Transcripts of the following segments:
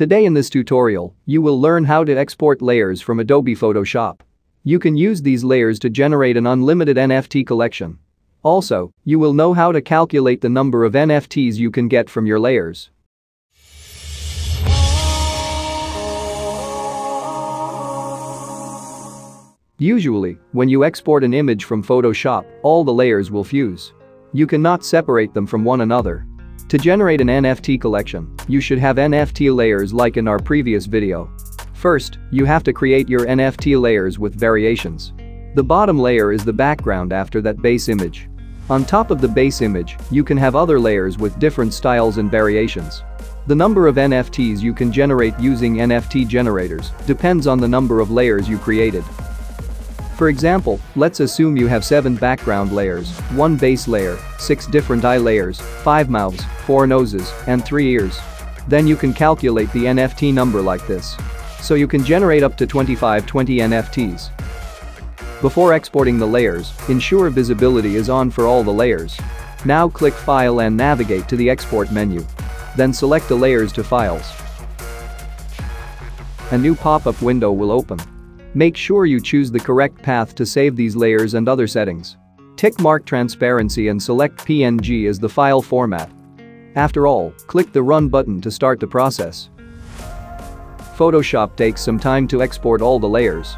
Today in this tutorial, you will learn how to export layers from Adobe Photoshop. You can use these layers to generate an unlimited NFT collection. Also, you will know how to calculate the number of NFTs you can get from your layers. Usually, when you export an image from Photoshop, all the layers will fuse. You cannot separate them from one another. To generate an NFT collection, you should have NFT layers like in our previous video. First, you have to create your NFT layers with variations. The bottom layer is the background after that base image. On top of the base image, you can have other layers with different styles and variations. The number of NFTs you can generate using NFT generators depends on the number of layers you created. For example, let's assume you have 7 background layers, 1 base layer, 6 different eye layers, 5 mouths, 4 noses, and 3 ears. Then you can calculate the NFT number like this. So you can generate up to 25 20 NFTs. Before exporting the layers, ensure visibility is on for all the layers. Now click File and navigate to the Export menu. Then select the layers to Files. A new pop-up window will open. Make sure you choose the correct path to save these layers and other settings. Tick mark transparency and select PNG as the file format. After all, click the Run button to start the process. Photoshop takes some time to export all the layers.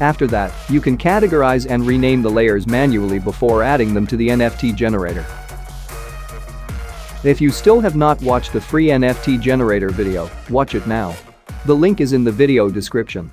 After that, you can categorize and rename the layers manually before adding them to the NFT generator. If you still have not watched the free NFT generator video, watch it now. The link is in the video description.